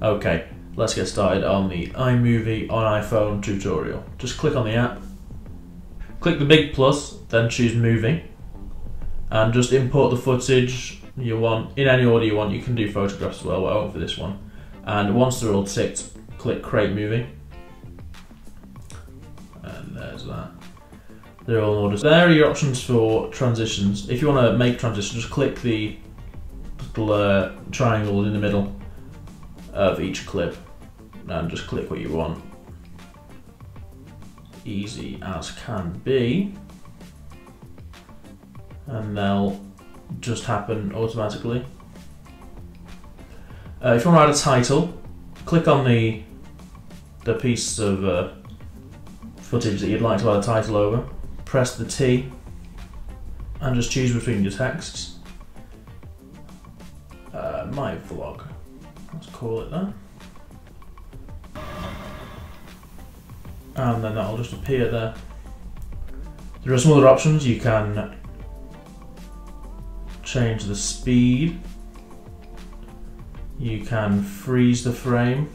Okay, let's get started on the iMovie on iPhone tutorial. Just click on the app, click the big plus, then choose movie, and just import the footage you want in any order you want. You can do photographs as well, but I won't for this one. And once they're all ticked, click create movie. And there's that. They're all in order. There are your options for transitions. If you want to make transitions, just click the little uh, triangle in the middle of each clip and just click what you want. Easy as can be. And they'll just happen automatically. Uh, if you want to add a title, click on the the piece of uh, footage that you'd like to add a title over, press the T, and just choose between your texts. Uh, my vlog, let's call it that. And then that'll just appear there. There are some other options. You can change the speed. You can freeze the frame.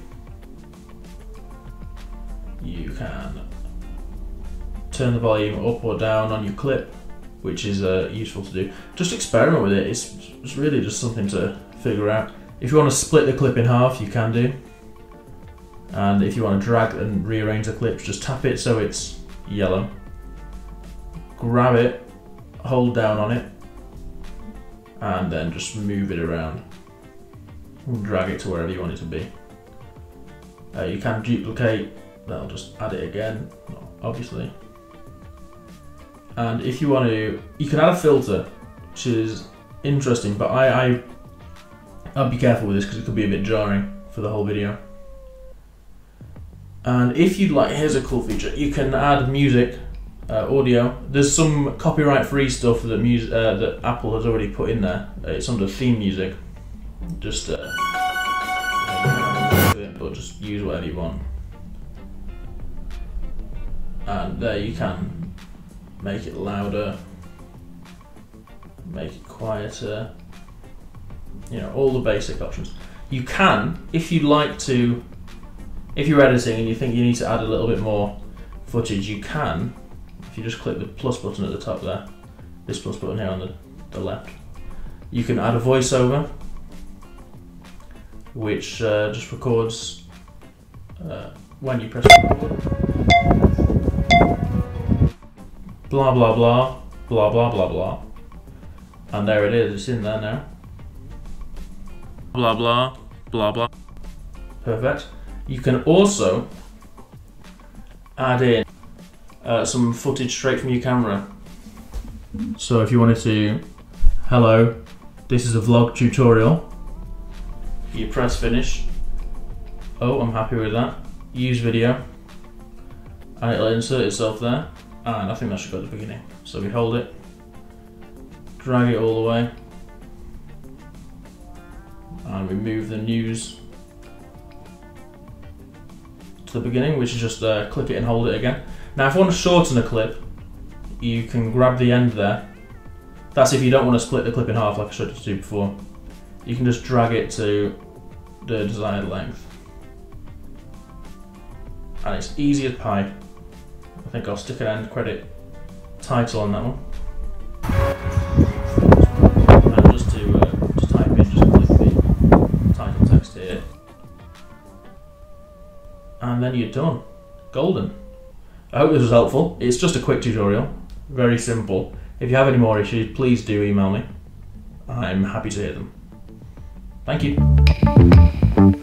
You can turn the volume up or down on your clip, which is uh, useful to do. Just experiment with it. It's, it's really just something to figure out. If you want to split the clip in half, you can do. And if you want to drag and rearrange the clips, just tap it so it's yellow. Grab it, hold down on it, and then just move it around. Drag it to wherever you want it to be. Uh, you can duplicate, that'll just add it again, obviously. And if you want to, you can add a filter, which is interesting, but I, I I'll be careful with this because it could be a bit jarring for the whole video. And if you'd like, here's a cool feature. You can add music, uh, audio. There's some copyright-free stuff that uh, that Apple has already put in there. Uh, it's under theme music. Just, uh, but just use whatever you want. And there you can make it louder, make it quieter. You know, all the basic options. You can, if you'd like to if you're editing and you think you need to add a little bit more footage, you can. If you just click the plus button at the top there, this plus button here on the, the left, you can add a voiceover, which uh, just records uh, when you press. Blah blah blah, blah blah blah blah. And there it is, it's in there now. Blah blah, blah blah. Perfect. You can also add in uh, some footage straight from your camera. So if you wanted to, hello, this is a vlog tutorial. You press finish. Oh, I'm happy with that. Use video. And it'll insert itself there. And I think that should go at the beginning. So we hold it, drag it all the way, and we move the news to the beginning, which is just uh, click it and hold it again. Now, if you want to shorten a clip, you can grab the end there. That's if you don't want to split the clip in half like I showed you before. You can just drag it to the desired length. And it's easy as pie. I think I'll stick an end credit title on that one. And then you're done. Golden. I hope this was helpful. It's just a quick tutorial, very simple. If you have any more issues, please do email me. I'm happy to hear them. Thank you.